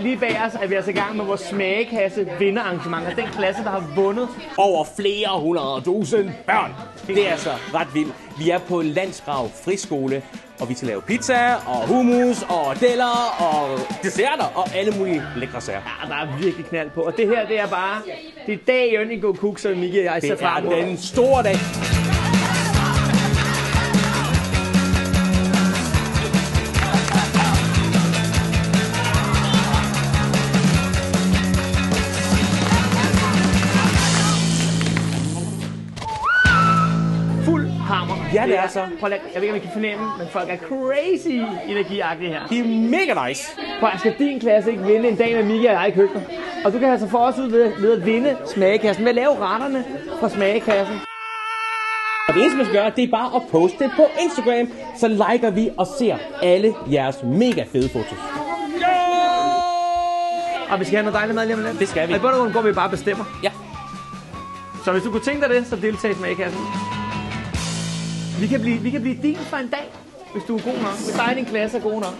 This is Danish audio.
lige bag os er vi altså i gang med vores smagekasse vinderarrangement. Og den klasse, der har vundet over flere hundrede tusind børn. Det er altså ret vildt. Vi er på Landsgrav Friskole, og vi skal lave pizza, og hummus, og deller, og desserter, og alle mulige lækre sager. Ja, der er virkelig knald på. Og det her, det er bare... Det er dagen i Go Cook, som Miki og jeg Det ser frem er mod. den store dag. Hammer. Ja, det er så. Prøv at, jeg ved ikke, om I kan fornemme, men folk er crazy energiagtige her. Det er mega nice. Prøv at, skal din klasse ikke vinde en dag med Miki og jeg i køkkenet? Og du kan altså få os ud ved, ved at vinde smagekassen, ved at lave retterne fra smagekassen. Og det eneste, man skal gøre, det er bare at poste det på Instagram, så liker vi og ser alle jeres mega fede fotos. Og vi skal have noget dejligt mad lige om lidt. Det skal vi. Og i bund og grund går vi bare og bestemmer. Ja. Så hvis du kunne tænke dig det, så deltag i smagkassen. Vi kan blive, vi kan blive din for en dag, hvis du er god nok. Hvis dig og din klasse er god nok.